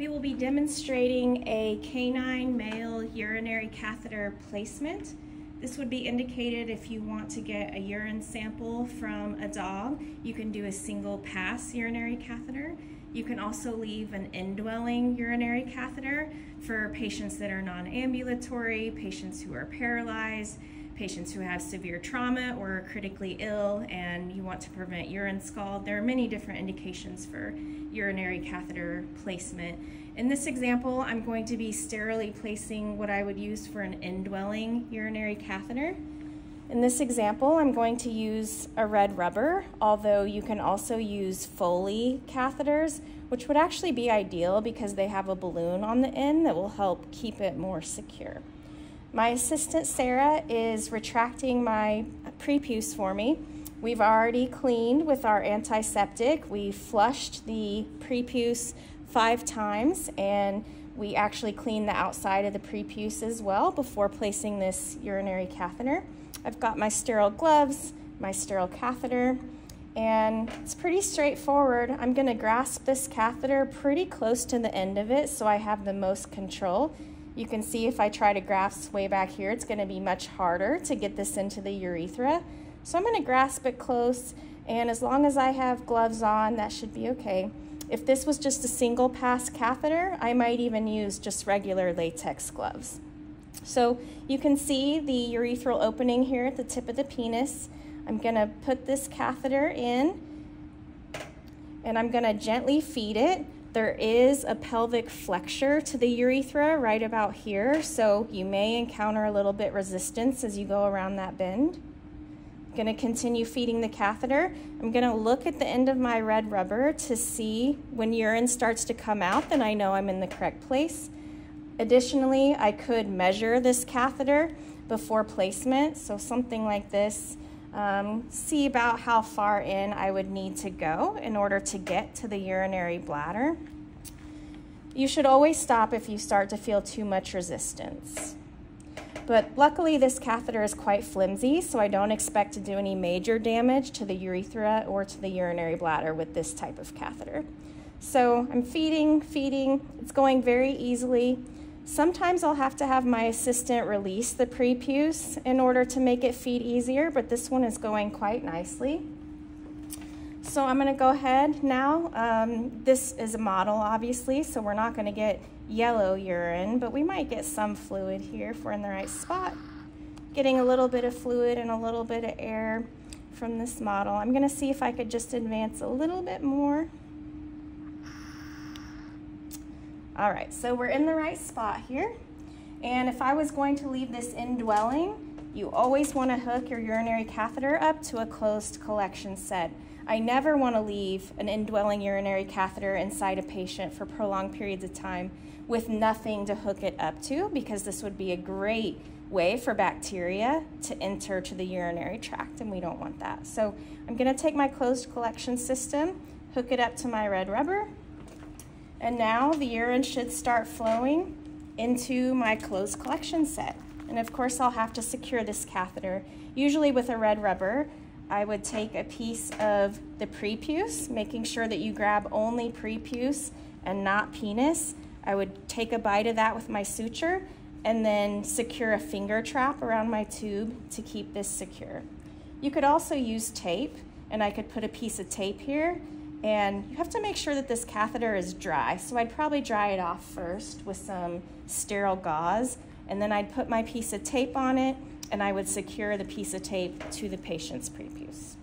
We will be demonstrating a canine male urinary catheter placement. This would be indicated if you want to get a urine sample from a dog. You can do a single pass urinary catheter. You can also leave an indwelling urinary catheter for patients that are non-ambulatory, patients who are paralyzed, patients who have severe trauma or are critically ill and you want to prevent urine scald. There are many different indications for urinary catheter placement. In this example, I'm going to be sterilely placing what I would use for an indwelling urinary catheter. In this example, I'm going to use a red rubber, although you can also use Foley catheters, which would actually be ideal because they have a balloon on the end that will help keep it more secure. My assistant Sarah is retracting my prepuce for me. We've already cleaned with our antiseptic. We flushed the prepuce five times and we actually cleaned the outside of the prepuce as well before placing this urinary catheter. I've got my sterile gloves, my sterile catheter, and it's pretty straightforward. I'm gonna grasp this catheter pretty close to the end of it so I have the most control. You can see if I try to grasp way back here, it's gonna be much harder to get this into the urethra. So I'm gonna grasp it close, and as long as I have gloves on, that should be okay. If this was just a single pass catheter, I might even use just regular latex gloves. So you can see the urethral opening here at the tip of the penis. I'm gonna put this catheter in and I'm gonna gently feed it there is a pelvic flexure to the urethra right about here, so you may encounter a little bit resistance as you go around that bend. I'm gonna continue feeding the catheter. I'm gonna look at the end of my red rubber to see when urine starts to come out, then I know I'm in the correct place. Additionally, I could measure this catheter before placement, so something like this um, see about how far in I would need to go in order to get to the urinary bladder. You should always stop if you start to feel too much resistance. But luckily this catheter is quite flimsy, so I don't expect to do any major damage to the urethra or to the urinary bladder with this type of catheter. So I'm feeding, feeding, it's going very easily. Sometimes I'll have to have my assistant release the prepuce in order to make it feed easier, but this one is going quite nicely. So I'm gonna go ahead now. Um, this is a model, obviously, so we're not gonna get yellow urine, but we might get some fluid here if we're in the right spot. Getting a little bit of fluid and a little bit of air from this model. I'm gonna see if I could just advance a little bit more. All right, so we're in the right spot here. And if I was going to leave this indwelling, you always want to hook your urinary catheter up to a closed collection set. I never want to leave an indwelling urinary catheter inside a patient for prolonged periods of time with nothing to hook it up to because this would be a great way for bacteria to enter to the urinary tract and we don't want that. So I'm going to take my closed collection system, hook it up to my red rubber, and now the urine should start flowing into my closed collection set. And of course, I'll have to secure this catheter. Usually with a red rubber, I would take a piece of the prepuce, making sure that you grab only prepuce and not penis. I would take a bite of that with my suture and then secure a finger trap around my tube to keep this secure. You could also use tape, and I could put a piece of tape here and you have to make sure that this catheter is dry. So I'd probably dry it off first with some sterile gauze, and then I'd put my piece of tape on it, and I would secure the piece of tape to the patient's prepuce.